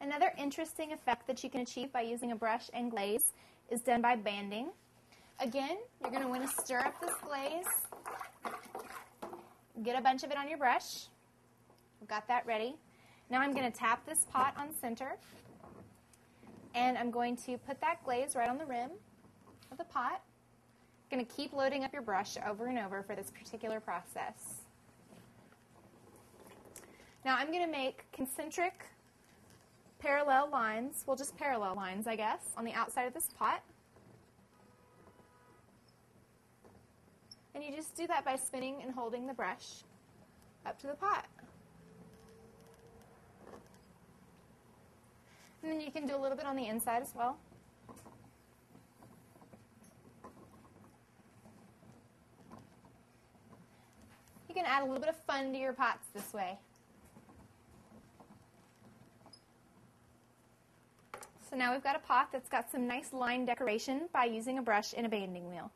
Another interesting effect that you can achieve by using a brush and glaze is done by banding. Again, you're going to want to stir up this glaze. Get a bunch of it on your brush. I've got that ready. Now I'm going to tap this pot on center. And I'm going to put that glaze right on the rim of the pot. I'm going to keep loading up your brush over and over for this particular process. Now I'm going to make concentric parallel lines, well just parallel lines I guess, on the outside of this pot. And you just do that by spinning and holding the brush up to the pot. And then you can do a little bit on the inside as well. You can add a little bit of fun to your pots this way. So now we've got a pot that's got some nice line decoration by using a brush and a banding wheel.